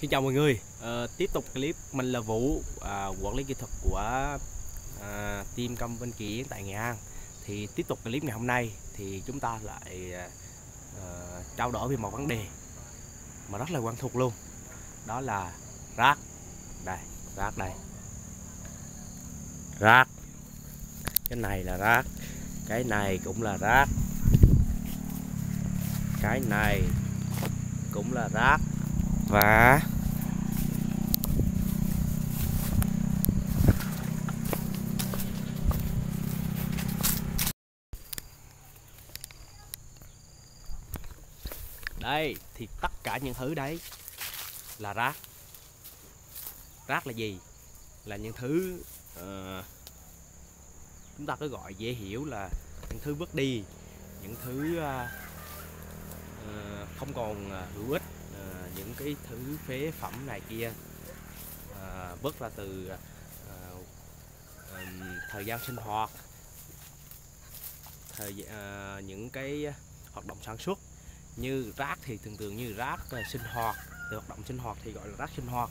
Xin chào mọi người, ờ, tiếp tục clip mình là Vũ, à, quản lý kỹ thuật của à, team công bên Kiển tại Nghệ An. Thì tiếp tục clip ngày hôm nay thì chúng ta lại à, trao đổi về một vấn đề mà rất là quen thuộc luôn. Đó là rác. Đây, rác đây. Rác. Cái này là rác. Cái này cũng là rác. Cái này cũng là rác và đây thì tất cả những thứ đấy là rác. Rác là gì? Là những thứ uh, chúng ta cứ gọi dễ hiểu là những thứ vứt đi những thứ uh, uh, không còn uh, hữu ích những cái thứ phế phẩm này kia. Ờ, à, vứt ra từ à, um, thời gian sinh hoạt thời à, những cái hoạt động sản xuất như rác thì thường thường như rác uh, sinh hoạt từ hoạt động sinh hoạt thì gọi là rác sinh hoạt.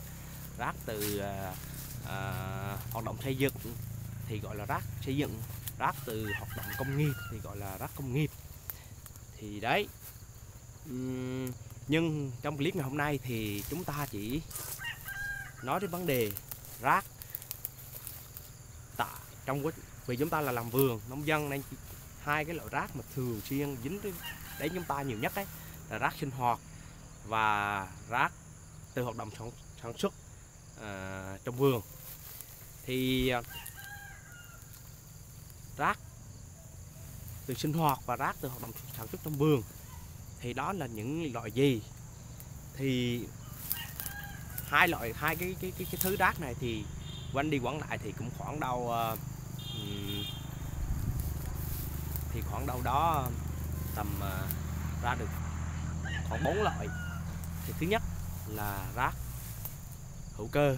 Rác từ uh, uh, hoạt động xây dựng thì gọi là rác xây dựng. Rác từ hoạt động công nghiệp thì gọi là rác công nghiệp. Thì đấy uhm, nhưng trong clip ngày hôm nay thì chúng ta chỉ nói đến vấn đề rác. Tại trong quá vì chúng ta là làm vườn nông dân nên hai cái loại rác mà thường xuyên dính đến, chúng ta nhiều nhất đấy là rác sinh hoạt và rác từ hoạt động sản, sản xuất uh, trong vườn. Thì ờ, rác từ sinh hoạt và rác từ hoạt động sản xuất trong vườn thì đó là những loại gì? Thì hai loại hai cái cái cái, cái thứ rác này thì quanh đi quẩn lại thì cũng khoảng đâu uh, thì khoảng đâu đó tầm uh, ra được khoảng bốn loại. Thì thứ nhất là rác hữu cơ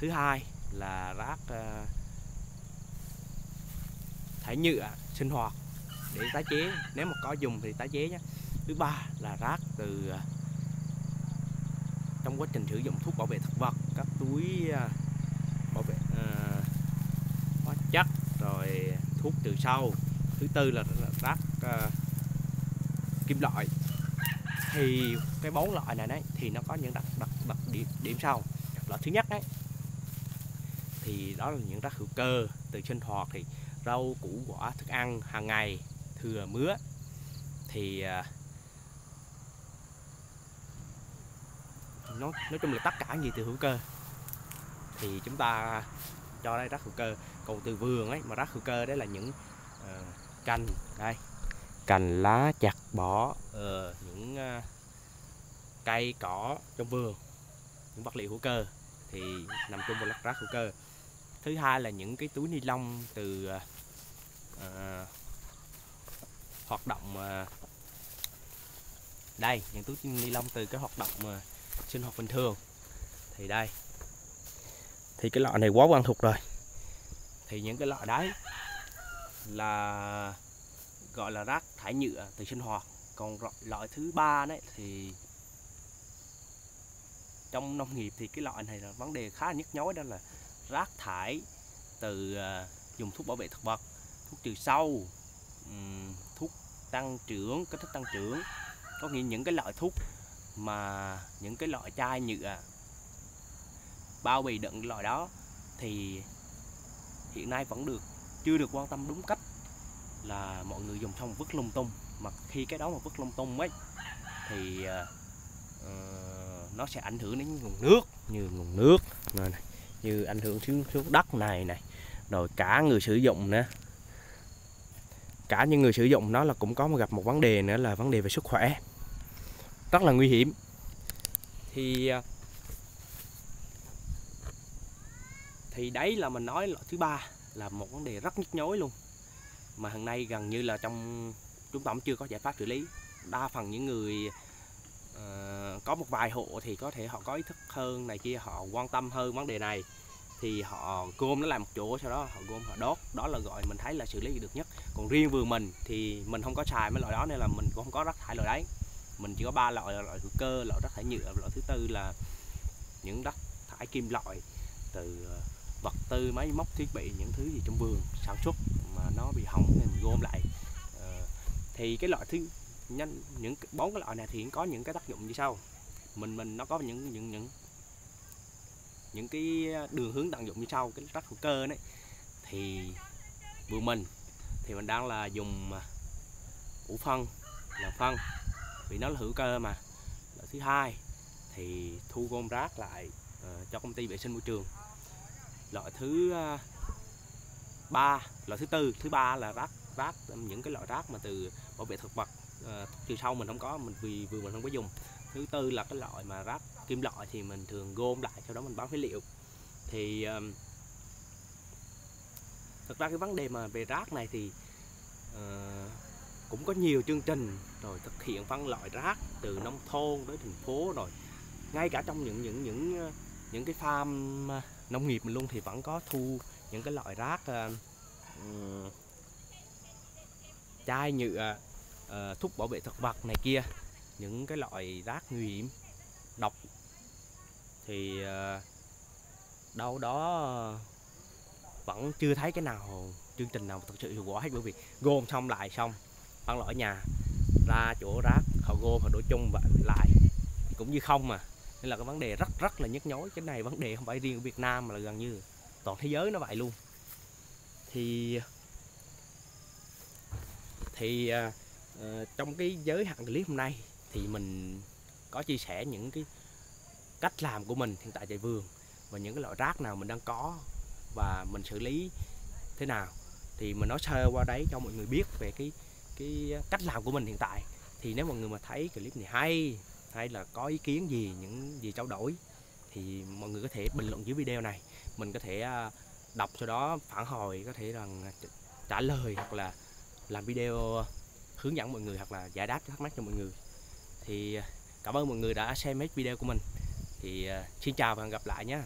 thứ hai là rác uh, thải nhựa sinh hoạt để tái chế. Nếu mà có dùng thì tái chế nhé thứ ba là rác từ à, trong quá trình sử dụng thuốc bảo vệ thực vật các túi à, bảo vệ uh, hóa chất rồi thuốc trừ sâu. Thứ tư là rác uh, kim loại. Thì cái bốn loại này đấy thì nó có những đặc đặc đặc điểm, điểm sau. Loại thứ nhất đấy thì đó là những rác hữu cơ từ sinh hoạt thì rau củ quả thức ăn hàng ngày thừa mứa. Thì uh, nó nói chung là tất cả gì từ hữu cơ. Thì chúng ta cho đây rác hữu cơ. Còn từ vườn ấy mà rác hữu cơ đấy là những uh, cành đây. Cành lá chặt bỏ uh, những uh, cây cỏ trong vườn những vật liệu hữu cơ. Thì nằm chung vào rác hữu cơ. Thứ hai là những cái túi ni lông từ uh, hoạt động uh, đây những túi ni lông từ cái hoạt động uh, sinh hoạt bình thường. Thì đây. Thì cái loại này quá quen thuộc rồi. Thì những cái loại đấy là gọi là rác thải nhựa từ sinh hoạt. Còn loại thứ ba đấy thì trong nông nghiệp thì cái loại này là vấn đề khá nhức nhối đó là rác thải từ uh, dùng thuốc bảo vệ thực vật thuốc trừ sâu thuốc tăng trưởng kích thích tăng trưởng. Có nghĩa những cái loại thuốc mà những cái loại chai nhựa bao bì đựng loại đó thì hiện nay vẫn được chưa được quan tâm đúng cách là mọi người dùng xong vứt lung tung. Mà khi cái đó mà vứt lung tung ấy thì uh, nó sẽ ảnh hưởng đến nguồn nước như nguồn nước này, này như ảnh hưởng xuống xuống đất này này rồi cả người sử dụng nữa. Cả những người sử dụng nó là cũng có gặp một vấn đề nữa là vấn đề về sức khỏe rất là nguy hiểm. Thì à, thì đấy là mình nói loại thứ ba là một vấn đề rất nhức nhối luôn. Mà hiện nay gần như là trong chúng ta cũng chưa có giải pháp xử lý. Đa phần những người uh, có một vài hộ thì có thể họ có ý thức hơn này kia họ quan tâm hơn vấn đề này. Thì họ gom nó lại một chỗ sau đó họ gom họ đốt. Đó là gọi mình thấy là xử lý được nhất. Còn riêng vườn mình thì mình không có xài mấy loại đó nên là mình cũng không có rác thải loại đấy mình chỉ có ba loại loại hữu cơ loại rác thải nhựa loại thứ tư là những rác thải kim loại từ ờ, vật tư máy móc thiết bị những thứ gì trong vườn sản xuất mà nó bị hỏng thì mình gom lại. Ờ, thì cái loại thứ nhanh những bốn cái loại này thì có những cái tác dụng như sau. Mình mình nó có những những những những cái đường hướng tận dụng như sau cái rác hữu cơ đấy thì vườn mình thì mình đang là dùng ờ, ủ phân làm phân vì nó là hữu cơ mà. Loại thứ hai thì thu gom rác lại uh, cho công ty vệ sinh môi trường. Loại thứ uh, ba loại thứ tư thứ ba là rác rác những cái loại rác mà từ bảo vệ thực vật ờ, uh, trừ sau mình không có mình vì vừa mình không có dùng. Thứ tư là cái loại mà rác kim loại thì mình thường gom lại sau đó mình bán phế liệu. Thì ờm, thực ra cái vấn đề mà về rác này thì uh, cũng có nhiều chương trình rồi thực hiện phân loại rác từ nông thôn tới thành phố rồi. Ngay cả trong những những những ờ, những cái farm ờ, nông nghiệp mình luôn thì vẫn có thu những cái loại rác uh, chai nhựa uh, thuốc bảo vệ thực vật này kia những cái loại rác nguy hiểm độc. Thì uh, đâu đó vẫn chưa thấy cái nào chương trình nào thực sự hiệu quả hết bởi vì gom xong lại xong phân loại nhà. Ra chỗ rác họ gom họ đổ chung và lại. Thì cũng như không mà. Nên là cái vấn đề rất rất là nhức nhối. Cái này vấn đề không phải riêng của Việt Nam mà là gần như toàn thế giới nó vậy luôn. Thì thì uh, trong cái giới hạn clip hôm nay thì mình có chia sẻ những cái cách làm của mình hiện tại tại vườn và những cái loại rác nào mình đang có và mình xử lý thế nào. Thì mình nói sơ qua đấy cho mọi người biết về cái cái cách làm của mình hiện tại. Thì nếu mọi người mà thấy clip này hay hay là có ý kiến gì, những gì trao đổi, thì mọi người có thể bình luận dưới video này. Mình có thể à, đọc sau đó phản hồi, có thể rằng trả lời hoặc là làm video hướng dẫn mọi người hoặc là giải đáp thắc mắc cho mọi người. Thì à, cảm ơn mọi người đã xem hết video của mình. Thì à, xin chào và hẹn gặp lại nhé